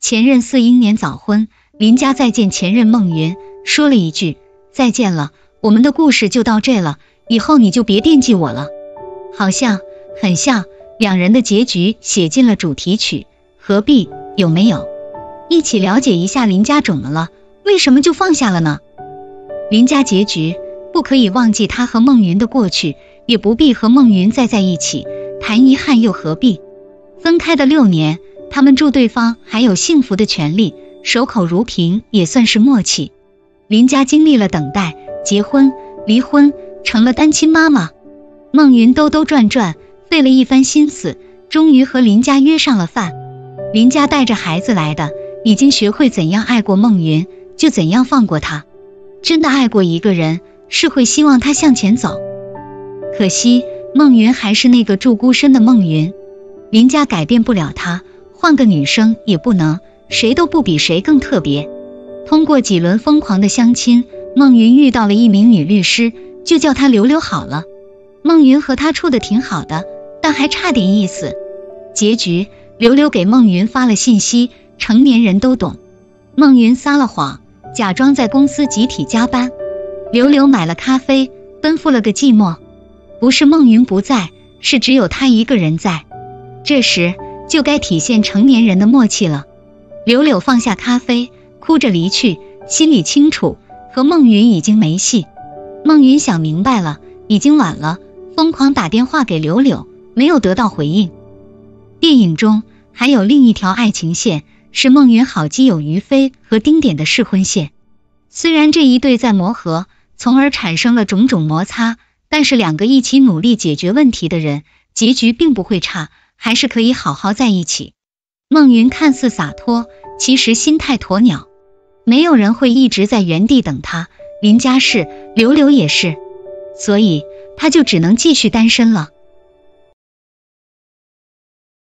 前任四英年早婚，林家再见前任孟云，说了一句再见了，我们的故事就到这了，以后你就别惦记我了。好像很像两人的结局写进了主题曲，何必有没有？一起了解一下林家怎么了？为什么就放下了呢？林家结局不可以忘记他和孟云的过去，也不必和孟云再在一起，谈遗憾又何必？分开的六年，他们祝对方还有幸福的权利，守口如瓶，也算是默契。林家经历了等待、结婚、离婚，成了单亲妈妈。孟云兜兜转转，费了一番心思，终于和林家约上了饭。林家带着孩子来的，已经学会怎样爱过孟云，就怎样放过他。真的爱过一个人，是会希望他向前走。可惜孟云还是那个住孤身的孟云，林家改变不了他，换个女生也不能，谁都不比谁更特别。通过几轮疯狂的相亲，孟云遇到了一名女律师，就叫她柳柳好了。孟云和她处的挺好的，但还差点意思。结局，柳柳给孟云发了信息，成年人都懂。孟云撒了谎，假装在公司集体加班。柳柳买了咖啡，奔赴了个寂寞。不是孟云不在，是只有他一个人在。这时就该体现成年人的默契了。柳柳放下咖啡，哭着离去，心里清楚，和孟云已经没戏。孟云想明白了，已经晚了。疯狂打电话给柳柳，没有得到回应。电影中还有另一条爱情线，是孟云好基友于飞和丁点的试婚线。虽然这一对在磨合，从而产生了种种摩擦，但是两个一起努力解决问题的人，结局并不会差，还是可以好好在一起。孟云看似洒脱，其实心态鸵鸟。没有人会一直在原地等他，林家是，刘柳也是，所以。他就只能继续单身了。